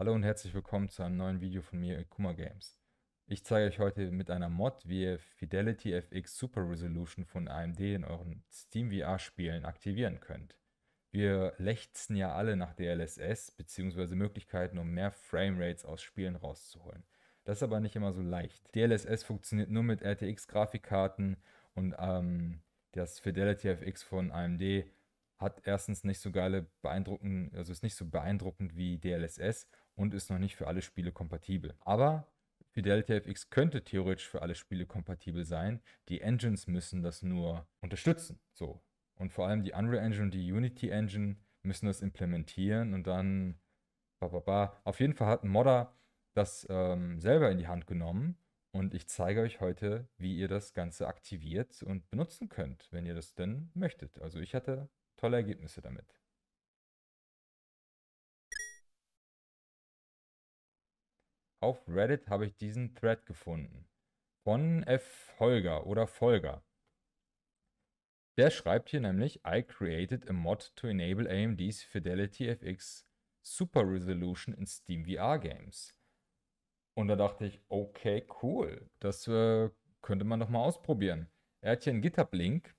Hallo und herzlich willkommen zu einem neuen Video von mir, Kuma Games. Ich zeige euch heute mit einer Mod, wie ihr Fidelity FX Super Resolution von AMD in euren Steam VR Spielen aktivieren könnt. Wir lechzen ja alle nach DLSS bzw. Möglichkeiten, um mehr Framerates aus Spielen rauszuholen. Das ist aber nicht immer so leicht. DLSS funktioniert nur mit RTX Grafikkarten und ähm, das Fidelity FX von AMD hat erstens nicht so geile beeindruckend, also ist nicht so beeindruckend wie DLSS und ist noch nicht für alle Spiele kompatibel. Aber Fidelity FX könnte theoretisch für alle Spiele kompatibel sein. Die Engines müssen das nur unterstützen. So. Und vor allem die Unreal Engine und die Unity Engine müssen das implementieren und dann. Ba, ba, ba. Auf jeden Fall hat ein Modder das ähm, selber in die Hand genommen und ich zeige euch heute, wie ihr das Ganze aktiviert und benutzen könnt, wenn ihr das denn möchtet. Also ich hatte tolle Ergebnisse damit. Auf Reddit habe ich diesen Thread gefunden. Von F. Holger oder Folger. Der schreibt hier nämlich, I created a mod to enable AMD's Fidelity FX Super Resolution in Steam VR Games. Und da dachte ich, okay, cool, das äh, könnte man doch mal ausprobieren. Er hat hier einen GitHub-Link.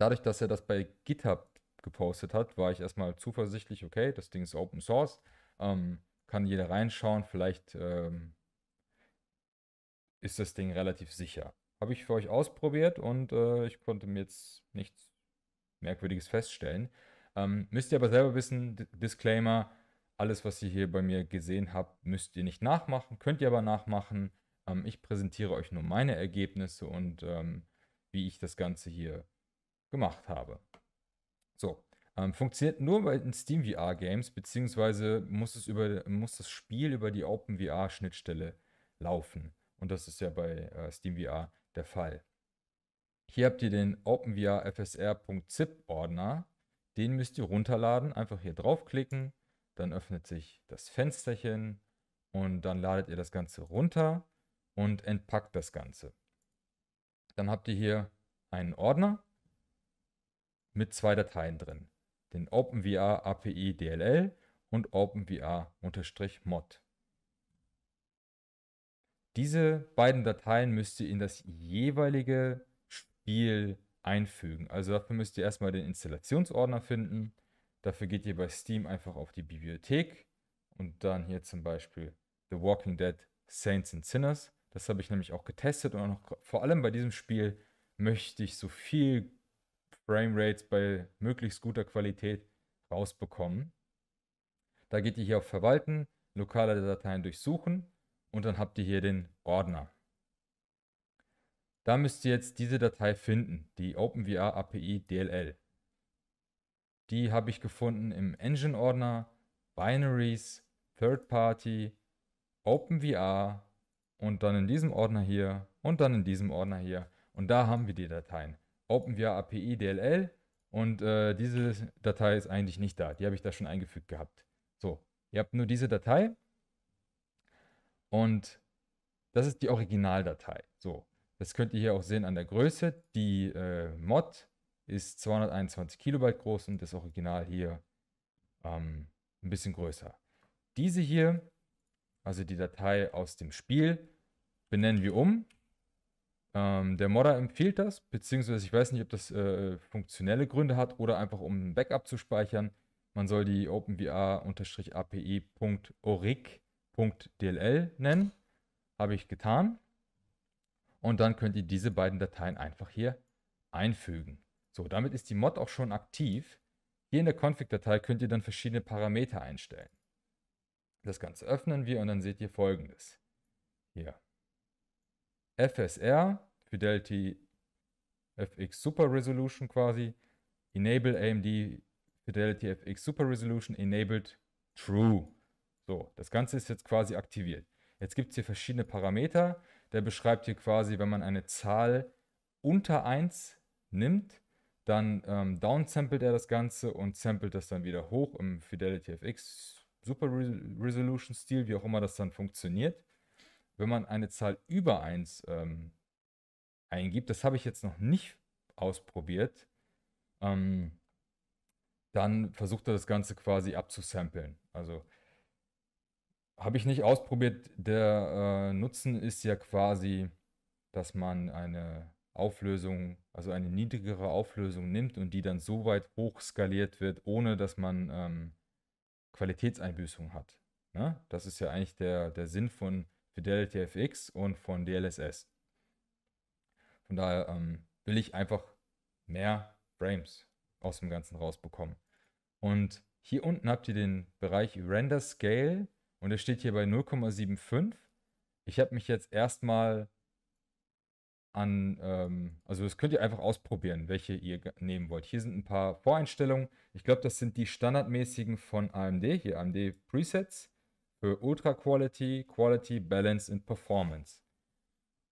Dadurch, dass er das bei GitHub gepostet hat, war ich erstmal zuversichtlich, okay, das Ding ist Open Source. Ähm, kann jeder reinschauen. Vielleicht ähm, ist das Ding relativ sicher. Habe ich für euch ausprobiert und äh, ich konnte mir jetzt nichts Merkwürdiges feststellen. Ähm, müsst ihr aber selber wissen, Disclaimer, alles, was ihr hier bei mir gesehen habt, müsst ihr nicht nachmachen, könnt ihr aber nachmachen. Ähm, ich präsentiere euch nur meine Ergebnisse und ähm, wie ich das Ganze hier gemacht habe. So, ähm, funktioniert nur bei den Steam VR Games, beziehungsweise muss, es über, muss das Spiel über die OpenVR-Schnittstelle laufen. Und das ist ja bei äh, Steam VR der Fall. Hier habt ihr den OpenVR FSR.zip Ordner. Den müsst ihr runterladen. Einfach hier draufklicken. Dann öffnet sich das Fensterchen und dann ladet ihr das Ganze runter und entpackt das Ganze. Dann habt ihr hier einen Ordner mit zwei Dateien drin den OpenVR API DLL und OpenVR-Mod. Diese beiden Dateien müsst ihr in das jeweilige Spiel einfügen. Also dafür müsst ihr erstmal den Installationsordner finden. Dafür geht ihr bei Steam einfach auf die Bibliothek und dann hier zum Beispiel The Walking Dead Saints and Sinners. Das habe ich nämlich auch getestet und auch vor allem bei diesem Spiel möchte ich so viel Framerates bei möglichst guter Qualität rausbekommen. Da geht ihr hier auf Verwalten, lokale Dateien durchsuchen und dann habt ihr hier den Ordner. Da müsst ihr jetzt diese Datei finden, die OpenVR API DLL. Die habe ich gefunden im Engine-Ordner, Binaries, Third Party, OpenVR und dann in diesem Ordner hier und dann in diesem Ordner hier. Und da haben wir die Dateien. OpenVR API DLL und äh, diese Datei ist eigentlich nicht da. Die habe ich da schon eingefügt gehabt. So, ihr habt nur diese Datei und das ist die Originaldatei. So, das könnt ihr hier auch sehen an der Größe. Die äh, Mod ist 221 Kilobyte groß und das Original hier ähm, ein bisschen größer. Diese hier, also die Datei aus dem Spiel, benennen wir um ähm, der Modder empfiehlt das, beziehungsweise ich weiß nicht, ob das äh, funktionelle Gründe hat oder einfach um ein Backup zu speichern. Man soll die openvr-api.oric.dll nennen. Habe ich getan. Und dann könnt ihr diese beiden Dateien einfach hier einfügen. So, damit ist die Mod auch schon aktiv. Hier in der Config-Datei könnt ihr dann verschiedene Parameter einstellen. Das Ganze öffnen wir und dann seht ihr folgendes. Hier, FSR, Fidelity FX Super Resolution quasi, Enable AMD Fidelity FX Super Resolution, Enabled True. So, das Ganze ist jetzt quasi aktiviert. Jetzt gibt es hier verschiedene Parameter. Der beschreibt hier quasi, wenn man eine Zahl unter 1 nimmt, dann ähm, downsamplet er das Ganze und samplet das dann wieder hoch im Fidelity FX Super Resolution Stil, wie auch immer das dann funktioniert wenn man eine Zahl über 1 ähm, eingibt, das habe ich jetzt noch nicht ausprobiert, ähm, dann versucht er das Ganze quasi abzusampeln. Also Habe ich nicht ausprobiert. Der äh, Nutzen ist ja quasi, dass man eine Auflösung, also eine niedrigere Auflösung nimmt und die dann so weit hoch skaliert wird, ohne dass man ähm, Qualitätseinbüßungen hat. Ne? Das ist ja eigentlich der, der Sinn von Fidelity FX und von DLSS. Von daher ähm, will ich einfach mehr Frames aus dem Ganzen rausbekommen. Und hier unten habt ihr den Bereich Render Scale und der steht hier bei 0,75. Ich habe mich jetzt erstmal an, ähm, also das könnt ihr einfach ausprobieren, welche ihr nehmen wollt. Hier sind ein paar Voreinstellungen. Ich glaube, das sind die standardmäßigen von AMD. Hier AMD Presets für Ultra Quality, Quality, Balance und Performance.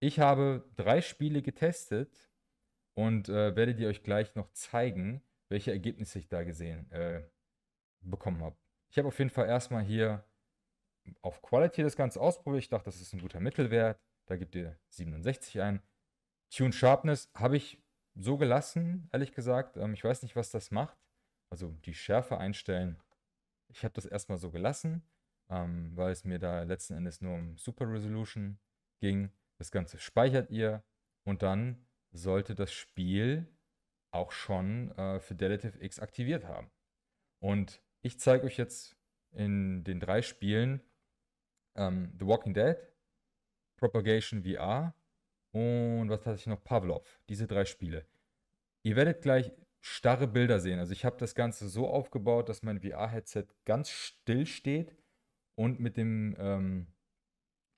Ich habe drei Spiele getestet und äh, werde die euch gleich noch zeigen, welche Ergebnisse ich da gesehen äh, bekommen habe. Ich habe auf jeden Fall erstmal hier auf Quality das Ganze ausprobiert. Ich dachte, das ist ein guter Mittelwert. Da gibt ihr 67 ein. Tune Sharpness habe ich so gelassen, ehrlich gesagt. Ähm, ich weiß nicht, was das macht. Also die Schärfe einstellen. Ich habe das erstmal so gelassen, ähm, weil es mir da letzten Endes nur um Super Resolution ging. Das Ganze speichert ihr und dann sollte das Spiel auch schon äh, Fidelitive X aktiviert haben. Und ich zeige euch jetzt in den drei Spielen ähm, The Walking Dead, Propagation VR und was hatte ich noch? Pavlov. Diese drei Spiele. Ihr werdet gleich starre Bilder sehen. Also ich habe das Ganze so aufgebaut, dass mein VR-Headset ganz still steht und mit dem ähm,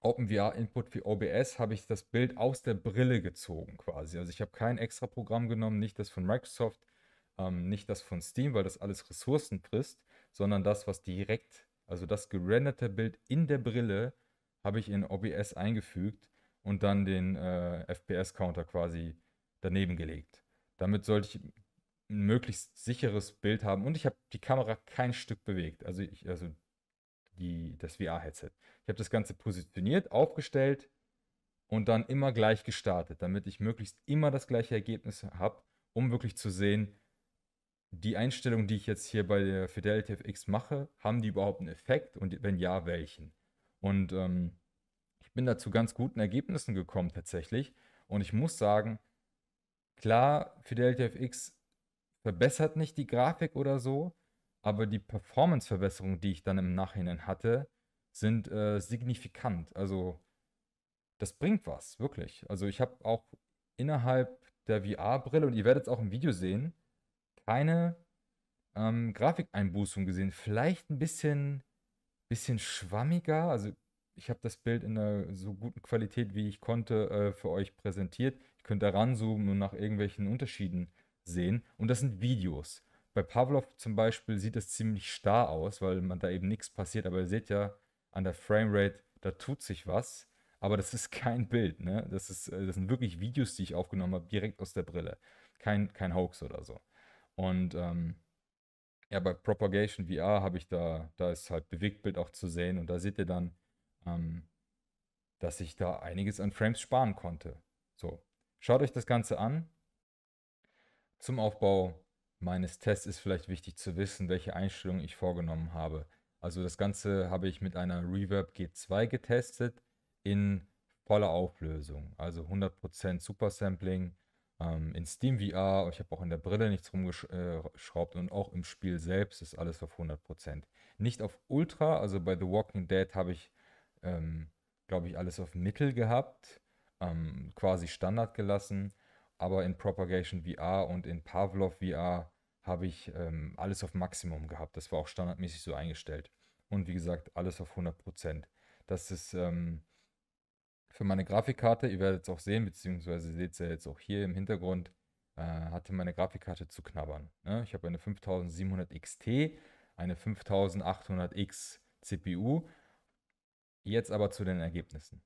OpenVR-Input für OBS habe ich das Bild aus der Brille gezogen quasi. Also ich habe kein extra Programm genommen, nicht das von Microsoft, ähm, nicht das von Steam, weil das alles Ressourcen frisst, sondern das, was direkt, also das gerenderte Bild in der Brille, habe ich in OBS eingefügt und dann den äh, FPS-Counter quasi daneben gelegt. Damit sollte ich ein möglichst sicheres Bild haben und ich habe die Kamera kein Stück bewegt. Also, ich, also die, das VR-Headset. Ich habe das Ganze positioniert, aufgestellt und dann immer gleich gestartet, damit ich möglichst immer das gleiche Ergebnis habe, um wirklich zu sehen, die Einstellungen, die ich jetzt hier bei der Fidelity FX mache, haben die überhaupt einen Effekt und wenn ja, welchen? Und ähm, ich bin da zu ganz guten Ergebnissen gekommen tatsächlich. Und ich muss sagen, klar, Fidelity FX verbessert nicht die Grafik oder so, aber die Performance-Verbesserungen, die ich dann im Nachhinein hatte, sind äh, signifikant. Also das bringt was, wirklich. Also ich habe auch innerhalb der VR-Brille, und ihr werdet es auch im Video sehen, keine ähm, Grafikeinbußung gesehen. Vielleicht ein bisschen, bisschen schwammiger. Also ich habe das Bild in einer so guten Qualität, wie ich konnte, äh, für euch präsentiert. Ihr könnt da ranzoomen und nach irgendwelchen Unterschieden sehen. Und das sind Videos. Bei Pavlov zum Beispiel sieht es ziemlich starr aus, weil man da eben nichts passiert. Aber ihr seht ja an der Framerate, da tut sich was. Aber das ist kein Bild, ne? Das, ist, äh, das sind wirklich Videos, die ich aufgenommen habe, direkt aus der Brille. Kein, kein Hoax oder so. Und ähm, ja, bei Propagation VR habe ich da, da ist halt Bewegtbild auch zu sehen und da seht ihr dann, ähm, dass ich da einiges an Frames sparen konnte. So, schaut euch das Ganze an. Zum Aufbau meines Tests ist vielleicht wichtig zu wissen, welche Einstellungen ich vorgenommen habe. Also das Ganze habe ich mit einer Reverb G2 getestet in voller Auflösung, also 100% Supersampling ähm, in Steam VR. Ich habe auch in der Brille nichts rumgeschraubt und auch im Spiel selbst ist alles auf 100%. Nicht auf Ultra, also bei The Walking Dead habe ich ähm, glaube ich, alles auf Mittel gehabt, ähm, quasi Standard gelassen. Aber in Propagation VR und in Pavlov VR habe ich ähm, alles auf Maximum gehabt. Das war auch standardmäßig so eingestellt. Und wie gesagt, alles auf 100%. Das ist ähm, für meine Grafikkarte, ihr werdet es auch sehen, beziehungsweise seht es ja jetzt auch hier im Hintergrund, äh, hatte meine Grafikkarte zu knabbern. Ne? Ich habe eine 5700 XT, eine 5800X CPU Jetzt aber zu den Ergebnissen.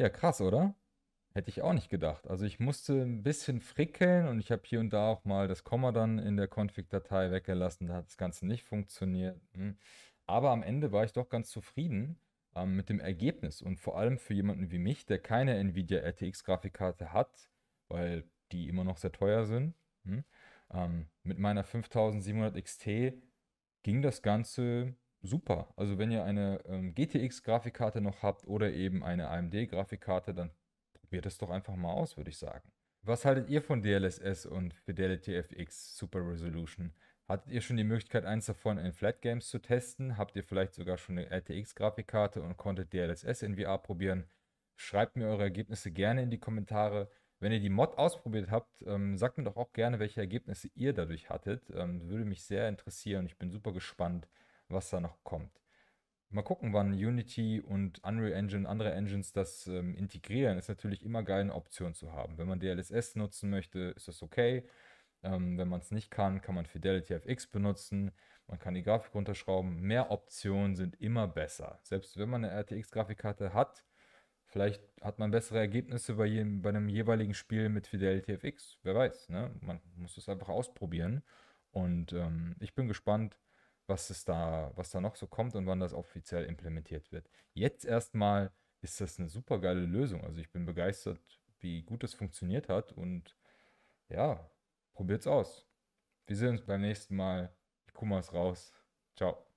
Ja, krass, oder? Hätte ich auch nicht gedacht. Also ich musste ein bisschen frickeln und ich habe hier und da auch mal das Komma dann in der Config-Datei weggelassen. Da hat das Ganze nicht funktioniert. Hm. Aber am Ende war ich doch ganz zufrieden ähm, mit dem Ergebnis und vor allem für jemanden wie mich, der keine Nvidia RTX Grafikkarte hat, weil die immer noch sehr teuer sind. Hm. Ähm, mit meiner 5700 XT ging das Ganze super. Also wenn ihr eine ähm, GTX Grafikkarte noch habt oder eben eine AMD Grafikkarte, dann probiert es doch einfach mal aus, würde ich sagen. Was haltet ihr von DLSS und Fidelity FX Super Resolution? Hattet ihr schon die Möglichkeit, eins davon in Flat Games zu testen? Habt ihr vielleicht sogar schon eine RTX-Grafikkarte und konntet DLSS in VR probieren? Schreibt mir eure Ergebnisse gerne in die Kommentare. Wenn ihr die Mod ausprobiert habt, ähm, sagt mir doch auch gerne, welche Ergebnisse ihr dadurch hattet. Ähm, würde mich sehr interessieren. Ich bin super gespannt, was da noch kommt. Mal gucken, wann Unity und Unreal Engine, und andere Engines das ähm, integrieren. Ist natürlich immer geil, eine Option zu haben. Wenn man DLSS nutzen möchte, ist das okay. Ähm, wenn man es nicht kann, kann man Fidelity FX benutzen. Man kann die Grafik runterschrauben. Mehr Optionen sind immer besser. Selbst wenn man eine RTX-Grafikkarte hat, vielleicht hat man bessere Ergebnisse bei, jedem, bei einem jeweiligen Spiel mit Fidelity FX. Wer weiß, ne? Man muss es einfach ausprobieren. Und ähm, ich bin gespannt was es da, was da noch so kommt und wann das offiziell implementiert wird. Jetzt erstmal ist das eine super geile Lösung. Also ich bin begeistert, wie gut es funktioniert hat und ja, probiert's aus. Wir sehen uns beim nächsten Mal. Ich mal raus. Ciao.